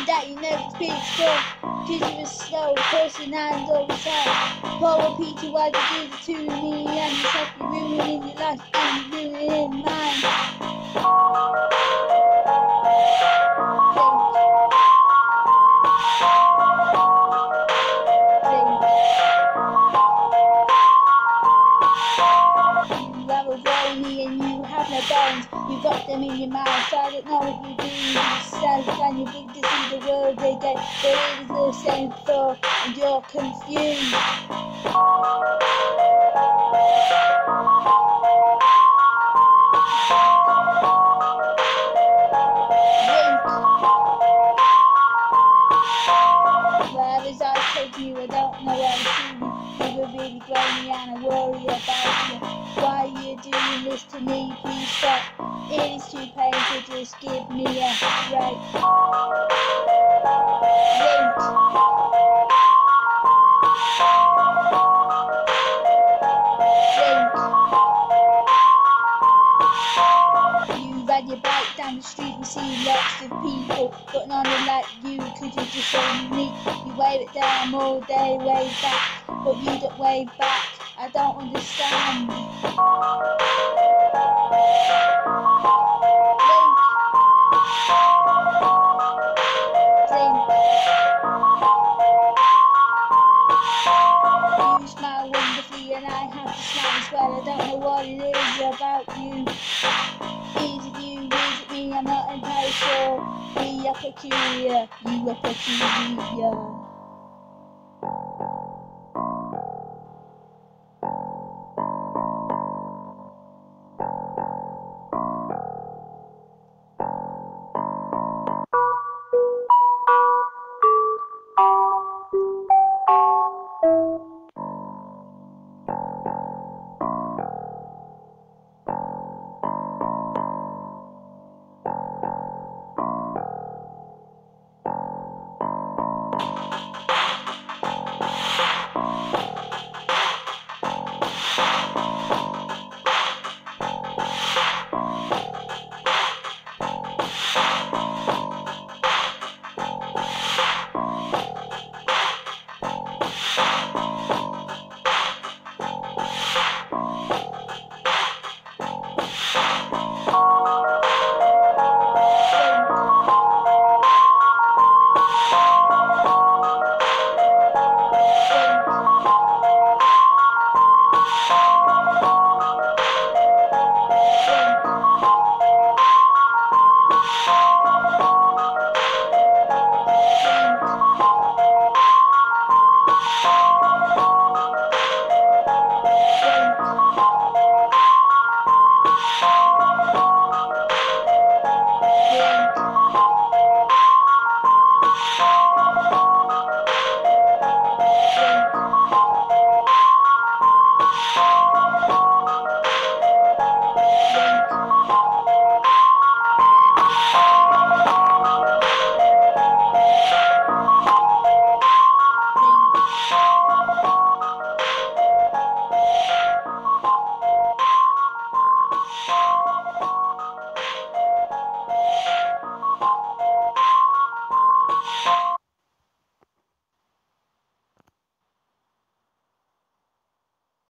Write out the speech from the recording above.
and that you never speak for. Cause you were slow, cursing and all the time. Paul Peter, why did you do this to me? And you took the ruin in your life and the ruin in mine. You got them in your mouth, I don't know what you do. You stand and you think to see the world again, but it is the same thought and you're confused. Wink. Where is I taking you? I don't know where I'm. You were really growing and I worry about doing this to me? Please stop. It is too painful. Just give me a break. Wink. Wink. You ride your bike down the street and see lots of people putting on it like you because you're just so unique. You wave it down all day, wave back, but you don't wave back. I don't understand. Wonderfully and I have. I don't know what it is about you. You? Me? I'm not peculiar. You are peculiar.